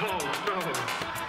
Oh no.